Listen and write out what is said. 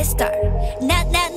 let's start. now. not,